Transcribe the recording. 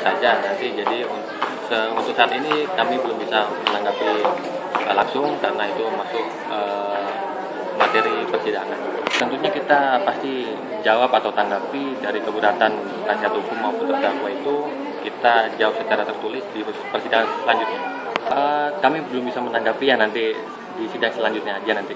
saja nanti jadi untuk saat ini kami belum bisa menanggapi eh, langsung karena itu masuk eh, materi persidangan. Tentunya kita pasti jawab atau tanggapi dari keberatan penasihat hukum maupun terdakwa itu kita jawab secara tertulis di persidangan selanjutnya. Eh, kami belum bisa menanggapi ya nanti di sidang selanjutnya aja nanti.